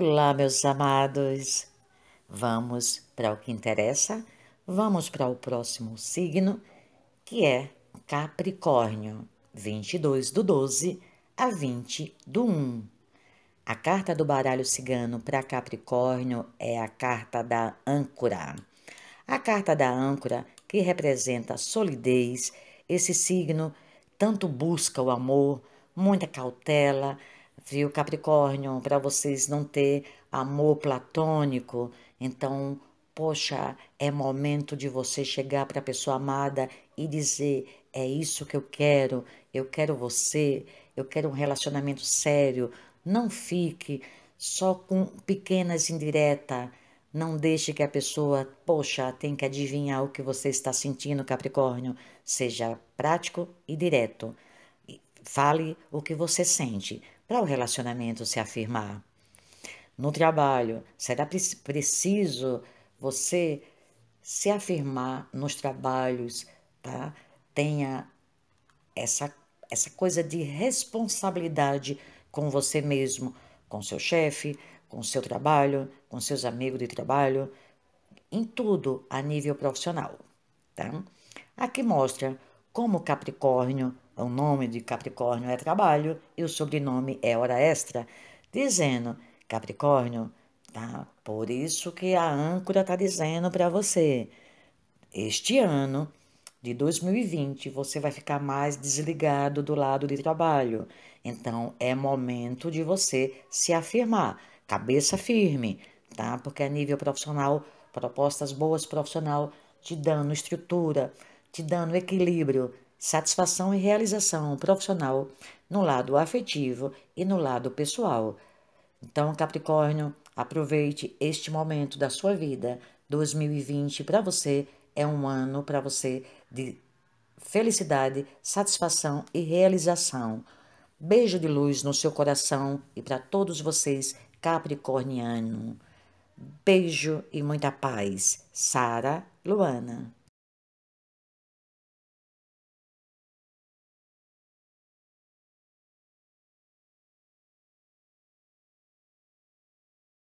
Olá, meus amados. Vamos para o que interessa? Vamos para o próximo signo, que é Capricórnio, 22 do 12 a 20 do 1. A carta do baralho cigano para Capricórnio é a carta da âncora. A carta da âncora, que representa solidez, esse signo tanto busca o amor, muita cautela, viu, Capricórnio, para vocês não ter amor platônico. Então, poxa, é momento de você chegar para a pessoa amada e dizer: é isso que eu quero, eu quero você, eu quero um relacionamento sério. Não fique só com pequenas indiretas. Não deixe que a pessoa, poxa, tem que adivinhar o que você está sentindo, Capricórnio. Seja prático e direto. Fale o que você sente para o relacionamento se afirmar. No trabalho, será preciso você se afirmar nos trabalhos, tá? Tenha essa, essa coisa de responsabilidade com você mesmo, com seu chefe, com seu trabalho, com seus amigos de trabalho, em tudo a nível profissional, tá? Aqui mostra como Capricórnio o nome de Capricórnio é trabalho e o sobrenome é hora extra, dizendo Capricórnio, tá? Por isso que a âncora está dizendo para você, este ano de 2020 você vai ficar mais desligado do lado de trabalho. Então é momento de você se afirmar, cabeça firme, tá? Porque a nível profissional, propostas boas profissional te dando estrutura, te dando equilíbrio, satisfação e realização profissional no lado afetivo e no lado pessoal. Então, Capricórnio, aproveite este momento da sua vida. 2020 para você é um ano para você de felicidade, satisfação e realização. Beijo de luz no seu coração e para todos vocês, Capricorniano. Beijo e muita paz. Sara Luana.